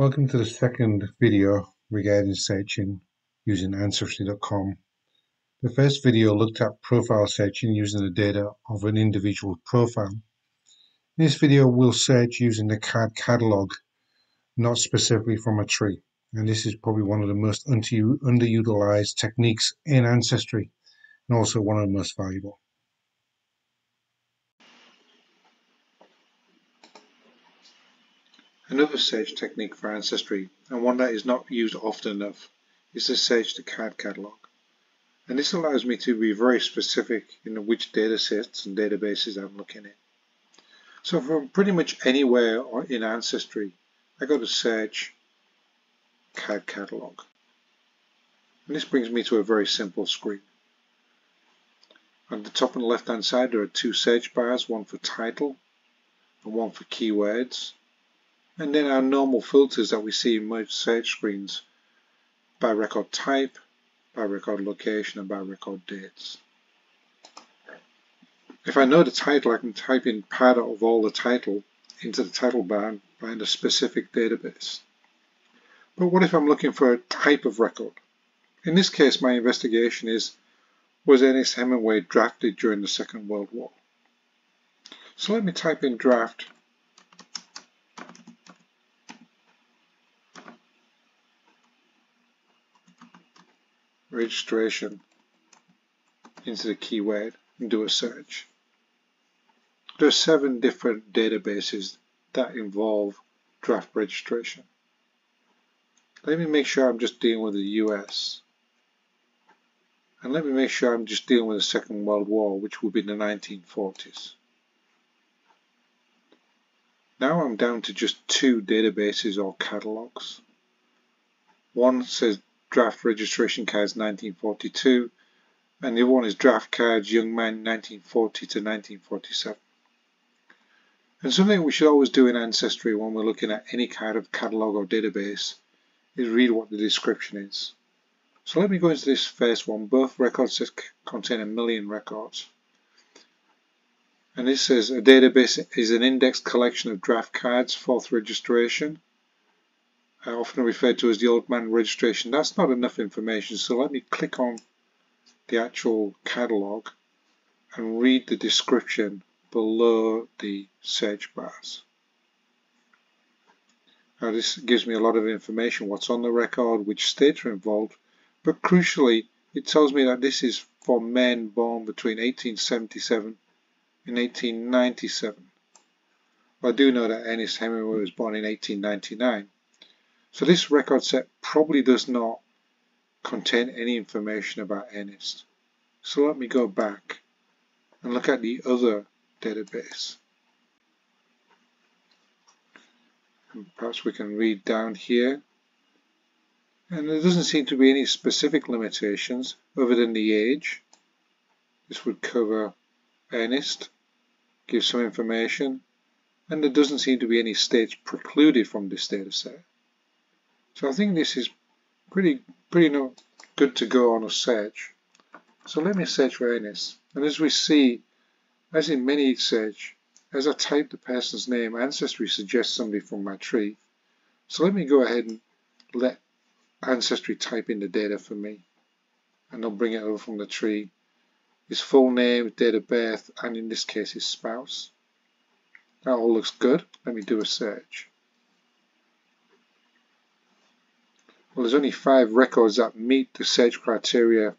Welcome to the second video regarding searching using Ancestry.com. The first video looked at profile searching using the data of an individual profile. In this video we'll search using the card catalog, not specifically from a tree. And this is probably one of the most underutilized techniques in Ancestry and also one of the most valuable. Another search technique for Ancestry, and one that is not used often enough, is to search the card catalog. And this allows me to be very specific in which datasets and databases I'm looking at. So from pretty much anywhere in Ancestry, I go to search card catalog. And this brings me to a very simple screen. On the top and left hand side there are two search bars, one for title and one for keywords. And then our normal filters that we see in most search screens by record type, by record location, and by record dates. If I know the title, I can type in part of all the title into the title bar and find a specific database. But what if I'm looking for a type of record? In this case, my investigation is, was Ernest Hemingway drafted during the Second World War? So let me type in draft registration into the keyword and do a search. There are seven different databases that involve draft registration. Let me make sure I'm just dealing with the US. And let me make sure I'm just dealing with the Second World War, which will be the 1940s. Now I'm down to just two databases or catalogs. One says draft registration cards 1942 and the other one is draft cards young Men 1940 to 1947. And something we should always do in Ancestry when we're looking at any kind of catalogue or database is read what the description is. So let me go into this first one. Both records contain a million records. And this says a database is an indexed collection of draft cards, fourth registration, often referred to as the old man registration. That's not enough information, so let me click on the actual catalog and read the description below the search bars. Now this gives me a lot of information, what's on the record, which states are involved, but crucially it tells me that this is for men born between 1877 and 1897. I do know that Ernest Hemingway was born in 1899. So this record set probably does not contain any information about Ernest. So let me go back and look at the other database. And perhaps we can read down here. And there doesn't seem to be any specific limitations other than the age. This would cover Ernest, give some information, and there doesn't seem to be any states precluded from this data set. So I think this is pretty pretty good to go on a search. So let me search for Ernest. And as we see, as in many search, as I type the person's name, Ancestry suggests somebody from my tree. So let me go ahead and let Ancestry type in the data for me. And I'll bring it over from the tree. His full name, date of birth, and in this case his spouse. That all looks good. Let me do a search. Well, there's only five records that meet the search criteria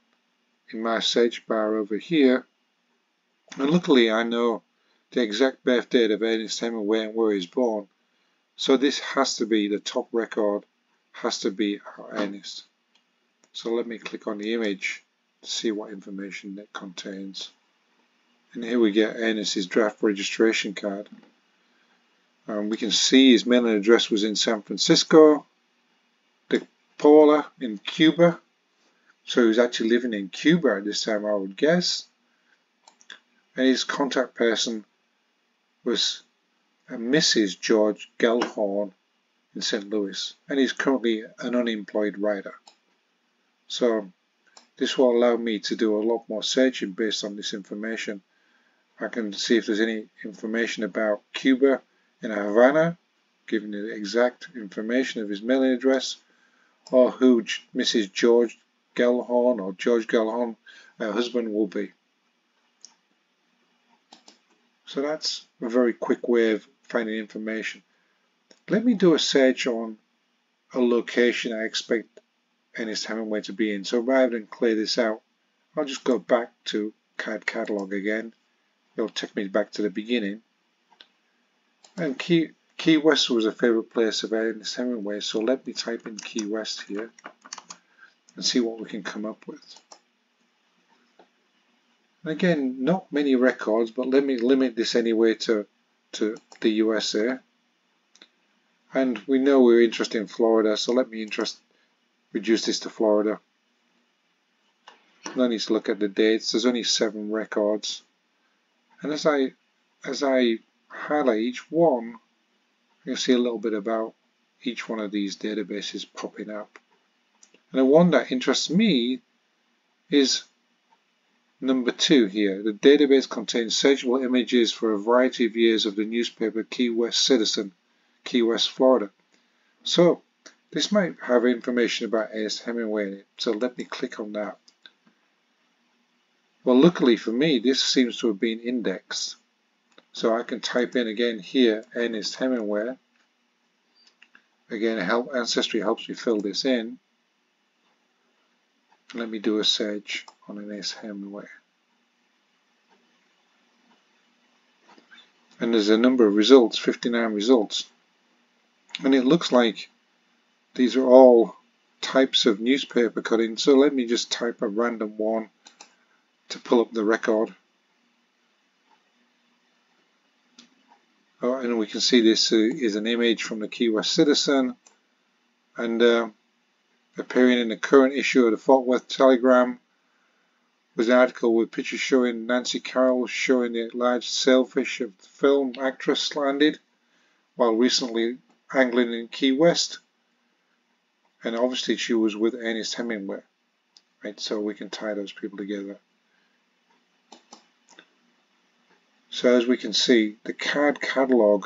in my search bar over here. And luckily I know the exact birth date of Ernest Hemingway and where he's born. So this has to be the top record, has to be Ernest. So let me click on the image to see what information it contains. And here we get Ernest's draft registration card. Um, we can see his mailing address was in San Francisco. Paula in Cuba. So he was actually living in Cuba at this time, I would guess. And his contact person was Mrs. George Gellhorn in St. Louis. And he's currently an unemployed writer. So this will allow me to do a lot more searching based on this information. I can see if there's any information about Cuba in Havana giving the exact information of his mailing address, or who Mrs. George Gellhorn or George Gellhorn, her husband, will be. So that's a very quick way of finding information. Let me do a search on a location I expect Ernest Hemingway to be in. So rather than clear this out, I'll just go back to card catalog again. It'll take me back to the beginning. And Key, Key West was a favorite place of Ernest Hemingway, so let me type in Key West here and see what we can come up with. And again, not many records, but let me limit this anyway to, to the USA. And we know we're interested in Florida, so let me interest, reduce this to Florida. No need to look at the dates. There's only seven records. And as I as I highlight each one, you'll see a little bit about each one of these databases popping up. And the one that interests me is number two here. The database contains searchable images for a variety of years of the newspaper Key West Citizen, Key West, Florida. So this might have information about Ernest Hemingway in it. So let me click on that. Well, luckily for me, this seems to have been indexed. So I can type in again here, Ernest Hemingway. Again, help Ancestry helps me fill this in. Let me do a search on Ernest Hemingway. And there's a number of results, 59 results. And it looks like these are all types of newspaper cutting. So let me just type a random one to pull up the record. Oh, and we can see this uh, is an image from the Key West Citizen and uh, appearing in the current issue of the Fort Worth Telegram. Was an article with pictures showing Nancy Carroll showing the large sailfish of the film actress landed while recently angling in Key West. And obviously she was with Ernest Hemingway right? So we can tie those people together So as we can see, the card catalog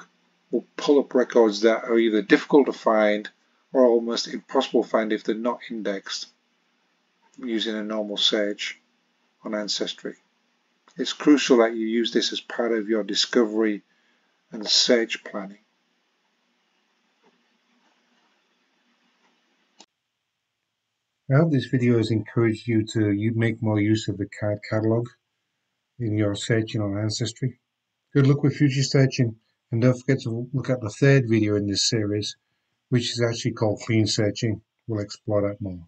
will pull up records that are either difficult to find or almost impossible to find if they're not indexed using a normal search on Ancestry. It's crucial that you use this as part of your discovery and search planning. I hope this video has encouraged you to make more use of the card catalog in your searching on Ancestry. Good luck with future searching and don't forget to look at the third video in this series which is actually called clean searching. We'll explore that more.